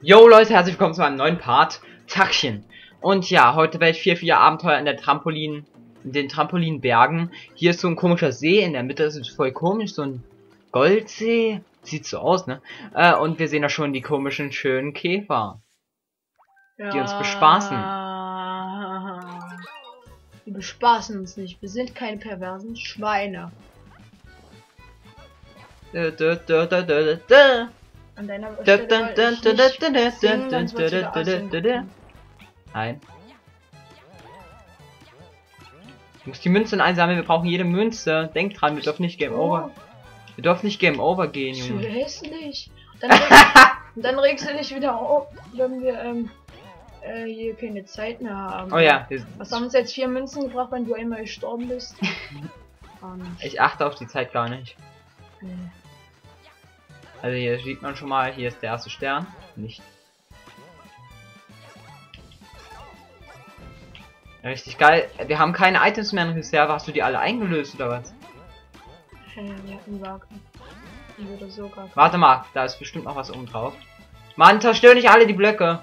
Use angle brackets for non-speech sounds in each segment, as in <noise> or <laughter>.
Yo Leute, herzlich willkommen zu einem neuen Part Tackchen. Und ja, heute werde ich 4 4 Abenteuer in der Trampolin, in den Trampolinbergen. Hier ist so ein komischer See, in der Mitte ist es voll komisch, so ein Goldsee. Sieht so aus, ne? Äh, und wir sehen da schon die komischen, schönen Käfer. Ja. Die uns bespaßen. Die bespaßen uns nicht. Wir sind keine perversen Schweine. Dö, dö, dö, dö, dö, dö. An deiner Stelle dö, ich musst die Münzen einsammeln, wir brauchen jede Münze. Denk dran, wir dürfen nicht Game Over. Wir dürfen nicht Game Over gehen, Oh, Junge. hässlich. Dann, <laughs> dann regst du dich wieder auf, wenn wir ähm, äh, hier keine Zeit mehr haben. Oh ja, Was haben uns jetzt vier Münzen gebracht, wenn du einmal gestorben bist? <laughs> ähm, ich achte auf die Zeit gar nicht. äh, Also hier sieht man schon mal, hier ist der erste Stern. Nicht. Richtig geil. Wir haben keine Items mehr in Reserve. Hast du die alle eingelöst oder was? äh. Warte mal, da ist bestimmt noch was oben drauf. Mann, zerstör nicht alle die Blöcke.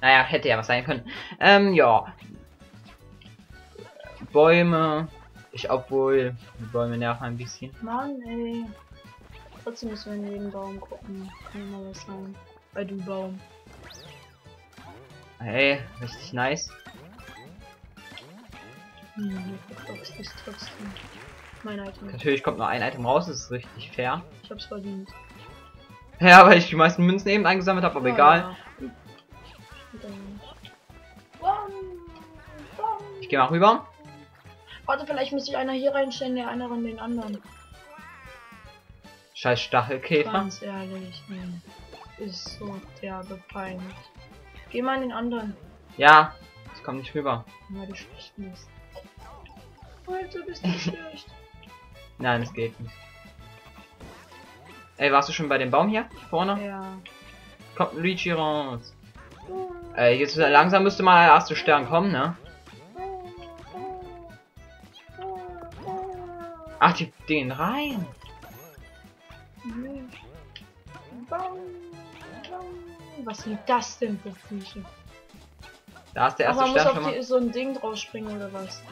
Naja, hätte ja was sein können. Ähm, ja. Bäume. Ich, obwohl, die Bäume nerven ein bisschen. Mann, ey. Trotzdem müssen wir in jeden Baum gucken. Kann ja mal was sein. Bei dem Baum. Hey, richtig nice. Hm, verkloppst ist trotzdem. Mein Item. Natürlich kommt nur ein Item raus, das ist richtig fair. Ich hab's verdient. Ja, weil ich die meisten Münzen eben eingesammelt habe, aber Ah, egal. ja. Ich gehe mal rüber. Warte, vielleicht muss sich einer hier reinstellen, der andere in den anderen. Scheiß Stachelkäfer. Ganz ehrlich, nee. Ist so derbe peinlich. Geh mal in den anderen. Ja, ich komme nicht rüber. Na, du schlecht bist. Alter, bist du schlecht. <laughs> Nein, es geht nicht. Ey, warst du schon bei dem Baum hier? Vorne? Ja. Kommt Luigi raus. Ey, jetzt langsam müsste mal der erste Stern kommen, ne? Ach, die den rein. Was sind das denn für Viecher? Da ist der Aber erste muss Stern schon auf mal. die, so ein Ding drauf springen oder was?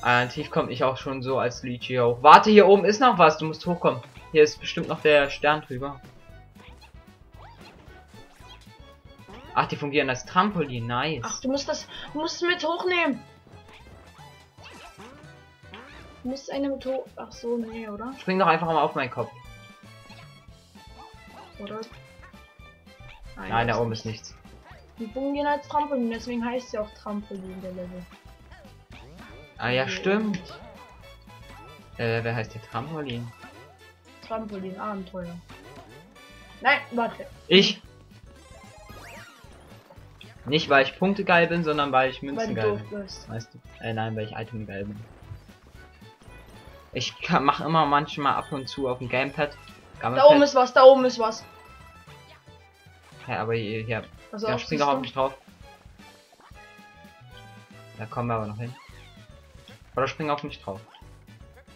Alternativ komme ich auch schon so als Luigi hoch. Warte, hier oben ist noch was. Du musst hochkommen. Hier ist bestimmt noch der Stern drüber. Ach, die fungieren als Trampolin. Nice. Ach, du musst das, du musst es mit hochnehmen. Du musst eine mit hoch. Ach so, nee, oder? Spring doch einfach mal auf meinen Kopf. Oder? Nein, da das oben ist nichts. Die fungieren als Trampolin, deswegen heißt ja auch Trampolin der Level. Ah ja, stimmt. Äh, wer heißt hier Trampolin? Trampolin, Abenteuer. Nein, warte. Ich. Nicht weil ich Punkte geil bin, sondern weil ich Münzen geil bin. bist. Weißt du? Äh, nein, weil ich Item geil bin. Ich mache immer manchmal ab und zu auf dem Gamepad. Da oben ist was, da oben ist was. Ja, aber hier, hier. Also Ja, spring doch auf mich drauf. Da kommen wir aber noch hin. Oder spring auf mich drauf.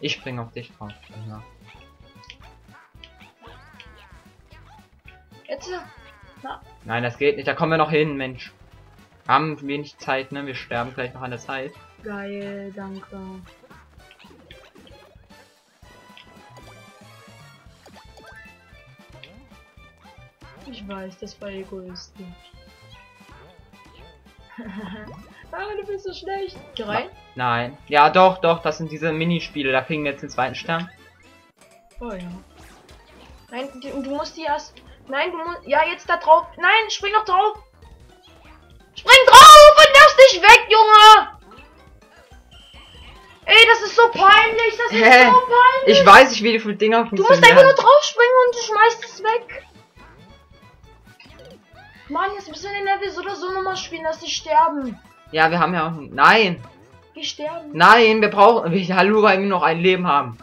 Ich spring auf dich drauf. Ja. Jetzt. Na, Nein, das geht nicht. Da kommen wir noch hin, Mensch. Haben wenig Zeit, ne? Wir sterben gleich noch an der Zeit. geil, danke. Weiß, das war egoistisch. <laughs> ah, du bist so schlecht. Geh rein. Nein. Ja, doch, doch. Das sind diese Minispiele. Da kriegen wir jetzt den zweiten Stern. Oh ja. Nein, du, du musst die erst. Nein, du musst. Ja, jetzt da drauf. Nein, spring doch drauf. Spring drauf und lass dich weg, Junge. Ey, das ist so peinlich. Das ist Hä? so peinlich. Ich weiß nicht, wie die Dinger Du musst funktionieren. einfach nur drauf springen und du schmeißt es weg. Mann, jetzt müssen wir den Level so oder so nochmal spielen, dass sie sterben. Ja, wir haben ja auch. Nein. Die sterben. Nein, wir brauchen. Wir hallo, weil wir noch ein Leben haben.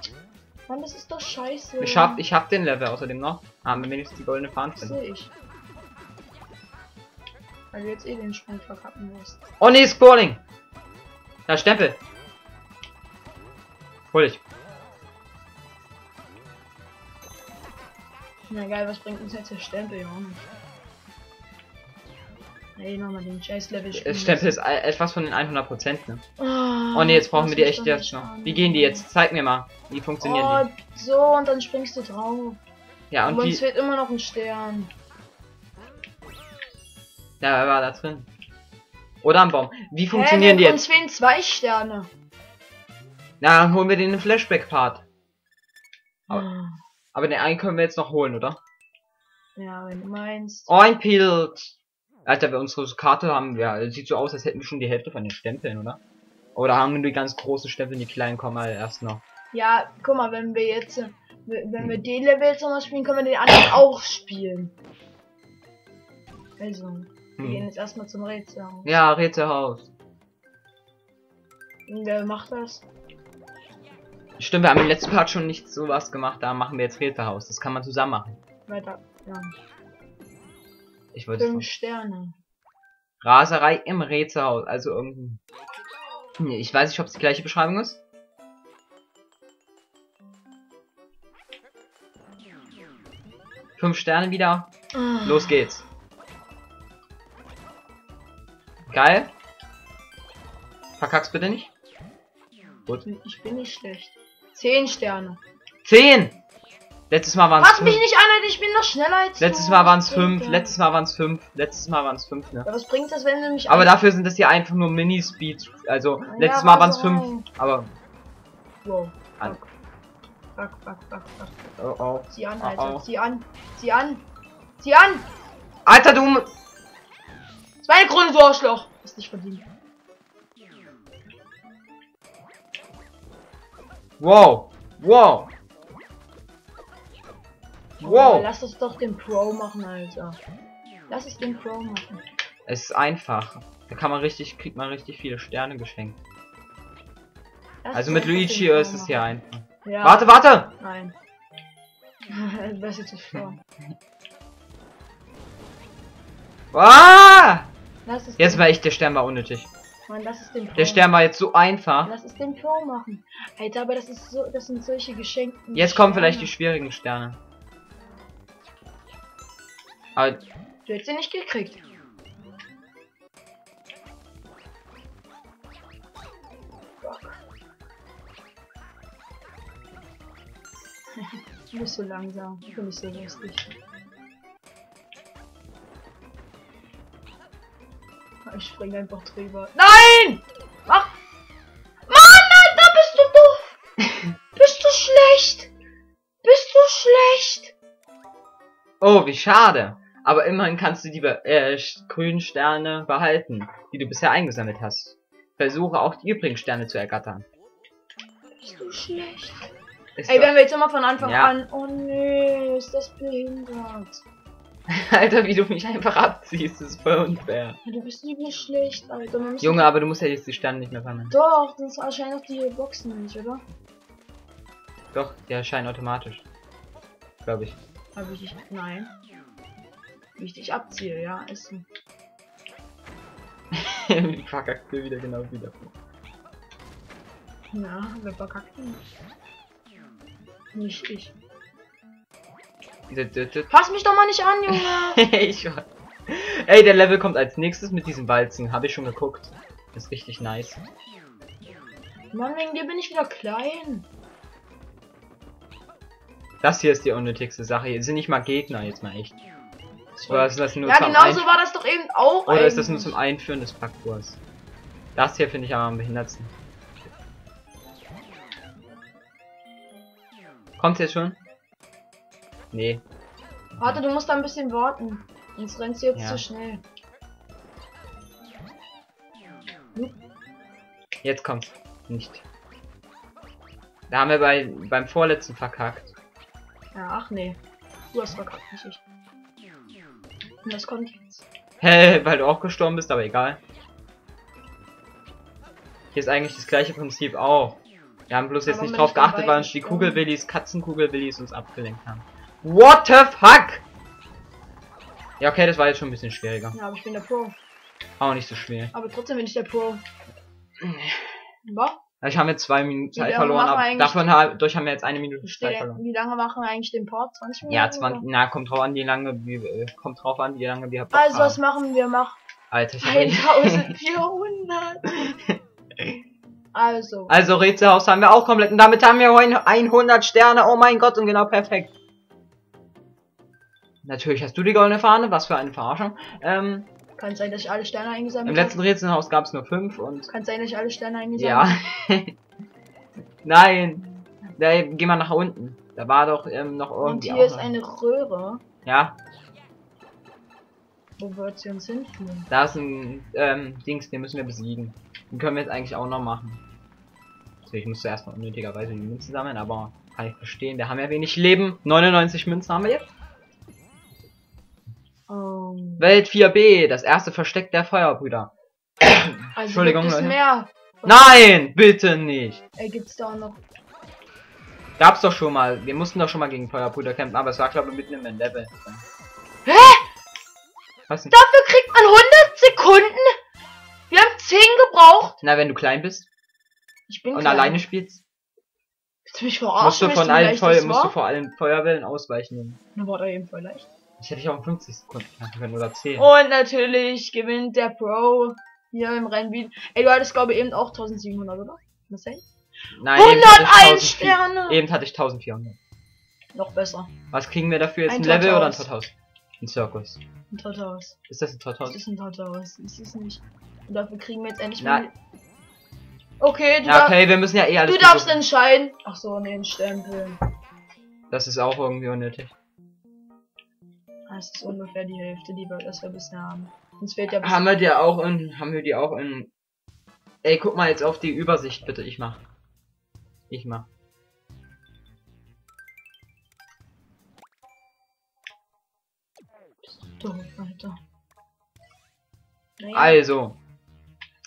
Mann, das ist doch scheiße. Ich hab, ich hab den Level außerdem noch. Haben wir wenigstens die goldene Das Fahnenspinne. sehe ich. Weil du jetzt eh den Sprung verkacken wirst. Oh nee, Scrolling. Da Stempel. Hol ich. Na geil, was bringt uns jetzt der Stempel? Nicht. Ey, nochmal den scheiß Level Der Stempel ist etwas von den 100%, ne? Oh, Oh ne, jetzt brauchen wir die echt jetzt noch. Wie gehen die jetzt? Zeig mir mal. Wie funktionieren Oh, so, und dann springst du drauf. die? Ja, und Aber uns wie. fehlt immer noch ein Stern. Ja, er war da drin. Oder am Baum. Wie funktionieren Hä, die Uns jetzt? fehlen zwei Sterne. Na, dann holen wir den Flashback-Part. Aber- Ah, Aber den einen können wir jetzt noch holen, oder? Ja, wenn du meinst. Oh, ein Pilz. Alter, wir unsere Karte haben, ja, sieht so aus, als hätten wir schon die Hälfte von den Stempeln, oder? Oder haben wir die ganz großen Stempel, die kleinen kommen halt erst noch. Ja, guck mal, wenn wir jetzt, wenn wir den Level jetzt nochmal spielen, können wir den anderen auch spielen. Also, wir gehen Hm. jetzt erstmal zum Rätsel. Ja, Rätselhaus. Und Wer macht das? Stimmt, wir haben im letzten Part schon nicht sowas gemacht, da machen wir jetzt Rätselhaus. Das kann man zusammen machen. Weiter. Ja. Ich wollte Fünf Sterne. Raserei im Rätselhaus, also irgendwie. Nee, ich weiß nicht, ob es die gleiche Beschreibung ist. Fünf Sterne wieder. Ah. Los geht's. Geil. Verkack's bitte nicht. Gut. Ich bin nicht schlecht. Zehn Sterne. Zehn! Letztes Mal waren's Fass mich fünf. nicht an, ich bin noch schneller als. Letztes Mal Was bringt fünf. Letztes Mal waren's fünf. Letztes Mal waren's fünf, ne? Ja, was bringt das, wenn du mich Aber dafür sind das hier einfach nur Mini-Speed. Also, Ja, letztes Mal waren's Raserei. fünf. Aber, Wow. An- Fuck. Fuck, fuck, fuck, fuck. oh, oh. Zieh an, Oh, Alter. oh. Zieh an. Zieh an. Zieh an. Alter, du... Zwei Gründe, du Arschloch. Hast nicht verdient. Wow. Wow. Oh, Wow. lass es doch den Pro machen, Alter. Lass es den Pro machen. Es ist einfach. Da kann man richtig, kriegt man richtig viele Sterne geschenkt. Lass Also mit Luigi ist es ja einfach. Ja. Warte, warte! Nein. <laughs> das ist jetzt zu schwer. Ah! Jetzt war echt der Stern war unnötig. Mann, lass es den Pro Der Stern war jetzt so einfach. Lass es den Pro machen. Alter, aber das ist so, das sind solche Geschenke. Jetzt kommen vielleicht die schwierigen Sterne. Aber Du hättest sie nicht gekriegt. <laughs> Du bist so langsam. Du bist so lustig. Ich spring einfach drüber. Nein! Mach! Mann, Alter, bist du doof! <laughs> bist du schlecht? Bist du schlecht? Oh, wie schade. Aber immerhin kannst du die äh, grünen Sterne behalten, die du bisher eingesammelt hast. Versuche auch die übrigen Sterne zu ergattern. Bist du schlecht? Ist Ey, wenn wir jetzt immer von Anfang Ja. an. Oh nee, ist das behindert. <laughs> Alter, wie du mich einfach abziehst, ist voll unfair. Ja, Du bist übel schlecht, Alter. Junge, aber du musst ja jetzt die Sterne nicht mehr sammeln. Doch, das erscheinen auch die Boxen nicht, oder? Doch, die erscheinen automatisch. Glaube ich. Wie ich. Nein. Wie ich dich abziehe, ja, ist. ein- Wie verkackt wir wieder genau wieder. Ja, wer verkackt ihn? Nicht ich. Fass mich doch mal nicht an, Junge! <laughs> ich war... Ey, der Level kommt als nächstes mit diesem Walzen. Habe ich schon geguckt. Ist richtig nice. Mann, wegen dir bin ich wieder klein. Das hier ist die unnötigste Sache. Hier sind nicht mal Gegner, jetzt mal echt. Oder ist das nur Ja, genau so war das doch eben auch. Oder ist das nur zum Einführen des Parcours? Das hier finde ich aber am behindertsten. Kommt jetzt schon? Nee. Warte, du musst da ein bisschen warten. Sonst rennst du jetzt Ja. zu schnell. Jetzt kommt's. Nicht. Da haben wir bei, beim vorletzten verkackt. Ja, ach nee. Du hast verkackt, nicht ich. Das kommt jetzt. Hä, weil du auch gestorben bist, aber egal. Hier ist eigentlich das gleiche Prinzip auch. Wir haben bloß jetzt Aber nicht drauf geachtet, weil uns die gestorben? Kugelbillies, Katzenkugelbillies uns abgelenkt haben. What the fuck? Ja, okay, das war jetzt schon ein bisschen schwieriger. Ja, aber ich bin der Pro. Auch nicht so schwer. Aber trotzdem bin ich der Pro. Was? Ich haben jetzt zwei Minuten Zeit verloren, wir aber davon ha- durch haben wir jetzt eine Minute Zeit verloren. wie lange machen wir eigentlich den Part? 20 Minuten? Ja, 20, na, kommt drauf an, wie lange, wie, äh, kommt drauf an, wie lange wir Bock Also, was haben. machen wir? Mach Alter, ich hab 1400. <laughs> also, Also, Rätselhaus haben wir auch komplett, und damit haben wir heute 100 Sterne, oh mein Gott, und genau perfekt. Natürlich hast du die goldene Fahne, was für eine Verarschung. Ähm, kann sein, dass ich alle Sterne im eingesammelt habe. letzten Rätselhaus gab es nur 5 und Kann sein, dass ich alle Sterne eingesammelt Ja. <laughs> Nein. Da, geh mal nach unten. Da war doch ähm, noch habe. Und irgendwie hier ist eine Röhre. Ja, Wo wird sie uns hinführen? da ist ein ähm, Dings, den müssen wir besiegen. Den können wir jetzt eigentlich auch noch machen. Also ich musste erstmal unnötigerweise die Münzen sammeln, aber kann ich verstehen. Wir haben ja wenig Leben. 99 Münzen haben wir jetzt. Oh. Welt 4b, das erste Versteck der Feuerbrüder. Also Entschuldigung, gibt es Leute. mehr. Nein, bitte nicht. Äh, gibt's da auch noch. Gab's doch schon mal. Wir mussten doch schon mal gegen Feuerbrüder kämpfen, aber es war glaube ich mitten im Level. Hä? Was denn? Dafür kriegt man 100 Sekunden? Wir haben 10 gebraucht. Na, wenn du klein bist Ich bin und klein. alleine spielst, Willst du mich musst du verarschen? von allen Feu musst du vor allen Feuerwellen ausweichen. Na, war doch eben voll leicht. Ich hätte ich auch in 50 Sekunden machen können oder 10. Und natürlich gewinnt der Pro hier im Rennen. Ey, du hattest glaube ich eben auch 1700, oder? Was? Nein, eben hatte ich 101 1400 Sterne! Eben hatte ich 1400. Noch besser. Was kriegen wir dafür jetzt? Ein Ein, Level oder ein Torthaus. Torthaus? Ein Circus. Ein Torthaus. Ist das ein Das Torthaus? ist ein Torthaus. Das ist nicht. Und dafür kriegen wir jetzt endlich Na. mal. Okay, du, Ja, okay, wir müssen ja eh alles du darfst entscheiden. Ach so, nee, ein Stempel. Das ist auch irgendwie unnötig. Das ist ungefähr die Hälfte, die wir, das wir bisher haben. Uns fehlt ja Haben wir die auch in, haben wir die auch in, ey, guck mal jetzt auf die Übersicht, bitte, ich mach. Ich mach. doof, Alter. Naja, Also,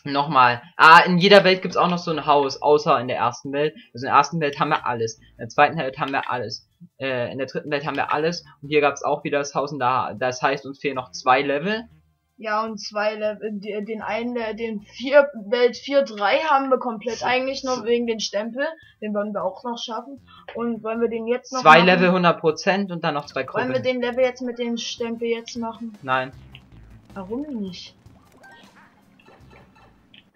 nochmal. Ah, in jeder Welt gibt's auch noch so ein Haus, außer in der ersten Welt. Also in der ersten Welt haben wir alles. In der zweiten Welt haben wir alles. Äh, in der dritten Welt haben wir alles. Und hier gab's auch wieder das Haus und da, das heißt, uns fehlen noch zwei Level. ja, und zwei Level, den einen, der- den vier, Welt 4, 3 haben wir komplett eigentlich noch wegen den Stempel. Den wollen wir auch noch schaffen. Und wollen wir den jetzt noch Zwei machen? Level 100% und dann noch zwei Wollen wir Gruppen. den Level jetzt mit dem Stempel jetzt machen? Nein. Warum nicht?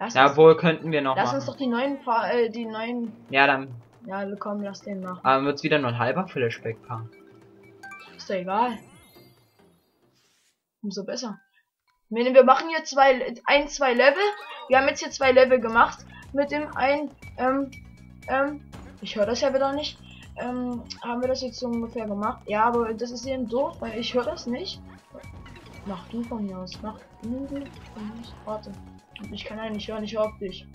Lass, Ja, wohl könnten wir noch lass machen. uns doch die neuen, Pa- äh, die neuen, Ja, dann ja, komm, lass den machen. aber wird's wieder nur ein halber Flashback-Part. Ist doch egal. Umso besser. Wir, wir machen hier zwei, ein, zwei Level. Wir haben jetzt hier zwei Level gemacht. Mit dem ein, ähm, ähm, ich höre das ja wieder nicht. Ähm, haben wir das jetzt so ungefähr gemacht? Ja, aber das ist eben doof, weil ich höre das nicht. Mach du von mir aus. Mach du von mir aus. Warte. Ich kann eigentlich hören, ich auf dich.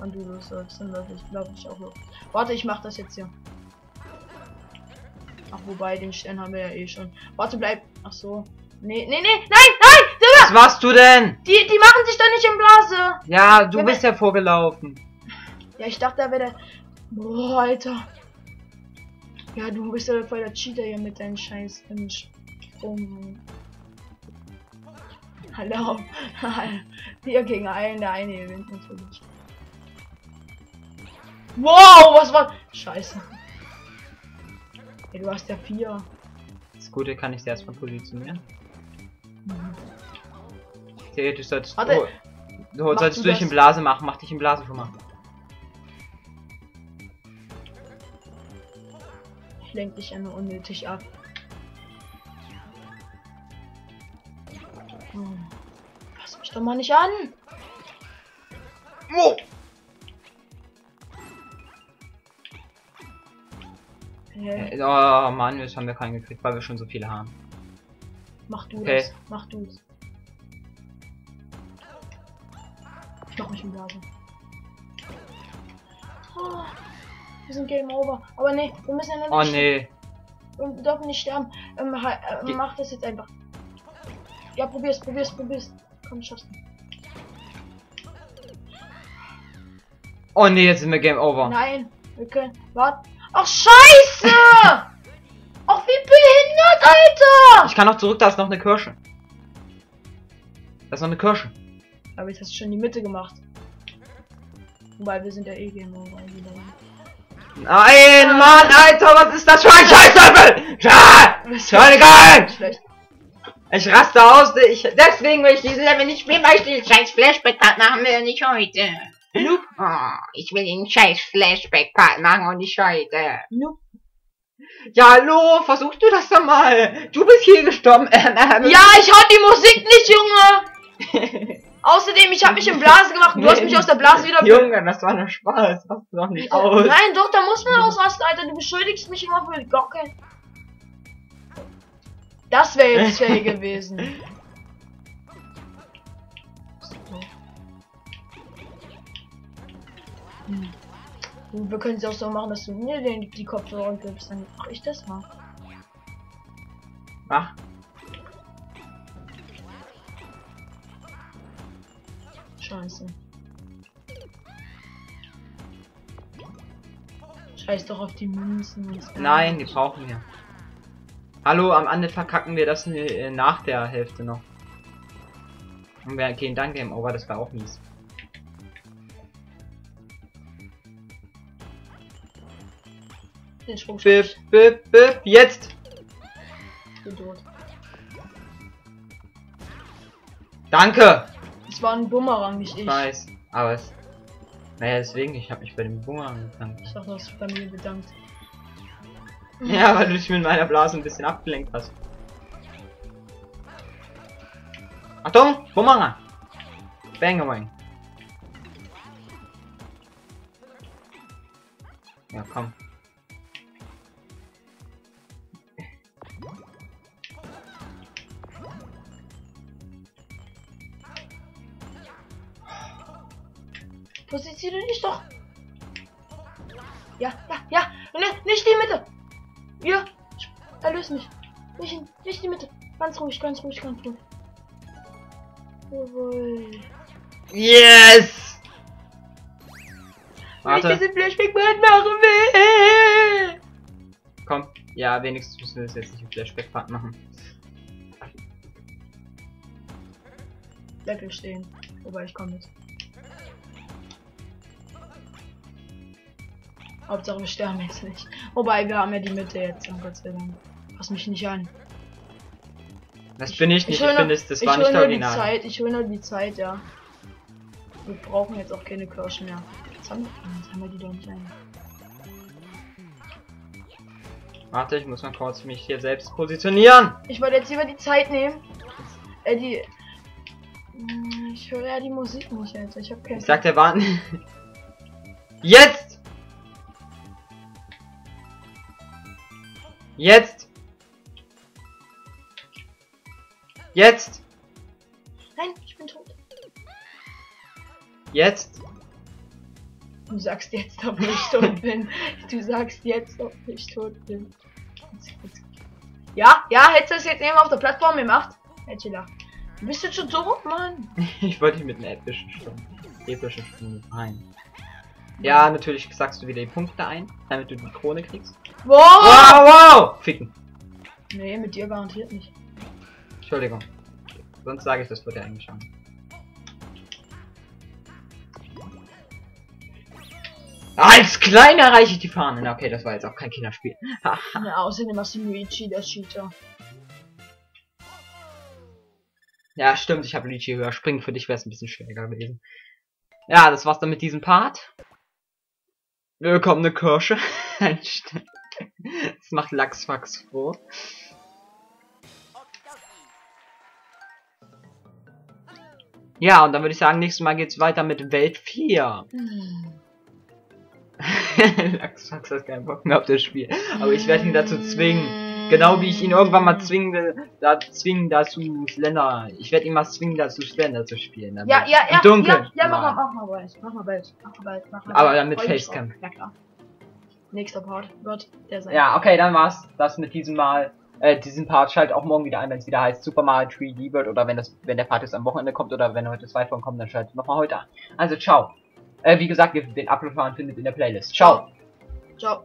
Und du sollst, dann ich, lauf ich auch. Warte, ich mach das jetzt hier. Ach, wobei, den Stern haben wir ja eh schon. Warte, bleib. Ach so. Nee, nee, nee, nein, nein! Was machst du denn? Die, die machen sich doch nicht in Blase! Ja, du Ja, bist ja vorgelaufen. Ja, ich dachte, da wäre der. Boah, Alter. Ja, du bist ja voll der Cheater hier mit deinen scheiß ähm, Hallo. <laughs> Wir gegen einen, der eine gewinnt natürlich. Wow, was war. Scheiße. Ey, du hast ja vier. Das Gute kann ich dir erstmal positionieren. Okay, du sollst. Warte. Oh, du Mach sollst du dich in Blase machen. Mach dich in Blase schon mal. Ich lenk dich immer unnötig ab. Oh. Fass mich doch mal nicht an. Oh. Äh, Äh, Oh Mann, jetzt haben wir keinen gekriegt, weil wir schon so viele haben. mach du Okay. das. Mach du es. Ich mach mich in Blase. Oh, wir sind Game Over. Aber nee, wir müssen ja noch Oh nicht nee. Wir dürfen nicht sterben. Ähm, äh, mach das jetzt einfach. Ja, probier's, probier's, probier's. Komm, schaffst du. Oh nee, jetzt sind wir Game Over. Nein, wir können. Warte. Ach, Scheiße! <laughs> Ach, wie behindert, Alter! Ich kann noch zurück, da ist noch eine Kirsche. Da ist noch eine Kirsche. Aber jetzt hast du schon die Mitte gemacht. Weil wir sind ja eh Game Over. Nein, Mann, Alter, was ist das für ein Scheißlöffel? Ja, <laughs> Entschuldigung! Schlecht. Ich raste aus, ich, deswegen will ich diese Level nicht spielen, weil ich den scheiß Flashback-Part machen will, nicht heute. Noob. Oh, ich will den scheiß Flashback-Part machen und nicht heute. Noob. Ja, hallo, versuchst du das doch mal? Du bist hier gestorben. Ähm, ähm. Ja, ich hör die Musik nicht, Junge! <laughs> Außerdem, ich habe mich in Blase gemacht und du hast mich aus der Blase wieder... Junge, das war nur Spaß, machst du doch nicht aus. Nein, doch, da muss man ausrasten, Alter. Du beschuldigst mich immer für Gocke. Das wäre jetzt <laughs> fair gewesen. Hm. Und Wir können es auch so machen, dass du mir den, die Kopfhörer gibst, dann mach ich das mal. Ach, Scheiße. Scheiß doch auf die Münzen. nein, die brauchen wir. Hallo, am Ende verkacken wir das äh, nach der Hälfte noch. Und wir gehen dann Game Over, das war auch mies. Den Sprung Bip, bip, bip, jetzt! ich bin tot. Danke! Das war ein Bumerang, nicht Ich ich. weiß, aber es... Naja, deswegen, ich habe mich bei dem Bumerang bedankt. Ich dachte, du hast bei mir bedankt. <laughs> Ja, weil du dich mit meiner Blase ein bisschen abgelenkt hast. Achtung, Bumerang! Bangerang. Ja, komm. Positioniere dich doch. Ja, ja, ja. Ne, nicht die Mitte. Ja, erlöse mich. Nicht, in- nicht die Mitte. Ganz ruhig, ganz ruhig, ganz ruhig. Jawohl. Yes! Wenn ich Warte, diesen Flashback-Part machen will. komm. Ja, wenigstens müssen wir das jetzt nicht im Flashback-Part machen. Hier stehen. Wobei, ich komme mit. Hauptsache wir sterben jetzt nicht. Wobei, wir haben ja die Mitte jetzt, um Gott sei Dank. Fass mich nicht an. Das bin ich nicht, ich, nur- finde, es- das ich war nicht nur die original. Zeit, ich hole nur die Zeit, ja. Wir brauchen jetzt auch keine Kirschen mehr. Jetzt haben, jetzt haben wir die doch nicht ein. Warte, ich muss mal kurz mich hier selbst positionieren. Ich wollte jetzt lieber die Zeit nehmen. Äh, die. Hm, Ich höre ja die Musik nicht, Alter. Ich hab keinen. Ich sag der Warn. <laughs> Jetzt! Jetzt! Jetzt! Nein, ich bin tot. Jetzt! Du sagst jetzt, ob ich tot <laughs> bin. Du sagst jetzt, ob ich tot bin. Ja, ja, hättest du das jetzt eben auf der Plattform gemacht? Hätte ich. Du bist jetzt schon so, Mann. <laughs> Ich wollte dich mit einer epischen Stunde. Epischen Stunde rein. Ja, natürlich sagst du wieder die Punkte ein, damit du die Krone kriegst. Wow! Wow, wow! Ficken. Nee, mit dir garantiert nicht. Entschuldigung. Sonst sage ich, das wird ja eigentlich schon. Als Kleiner erreiche ich die Fahne. Na, okay, das war jetzt auch kein Kinderspiel. <laughs> Ja, außerdem hast du Luigi, der Cheater. ja, stimmt, ich habe Luigi höher springen. Für dich wäre es ein bisschen schwieriger gewesen. Ja, das war's dann mit diesem Part. Willkommene Kirsche. <laughs> das macht Lachsfax froh. Ja, und dann würde ich sagen, nächstes Mal geht's weiter mit Welt 4. Hm. <laughs> Lachsfax hat keinen Bock mehr auf das Spiel. Aber ich werde ihn dazu zwingen. Genau wie ich ihn irgendwann mal zwingen will, da zwingen dazu Slender. Ich werde ihn mal zwingen dazu Slender zu spielen. Ja, ja, ja, Im Dunkeln. ja, ja, mach mal, mach mal bald, mach mal bald, mach mal bald, mach mal Aber bald. dann mit Facecam. Ja, klar. Nächster Part wird der sein. Ja, okay, dann war's das mit diesem Mal. Äh, diesen Part schaltet auch morgen wieder ein, wenn es wieder heißt Super Mario 3D wird oder wenn das, wenn der Part jetzt am Wochenende kommt oder wenn heute zwei von kommen, dann schaltet nochmal heute an. Also ciao. Äh, wie gesagt, ihr den Upload-Fahren findet in der Playlist. Ciao. Ciao.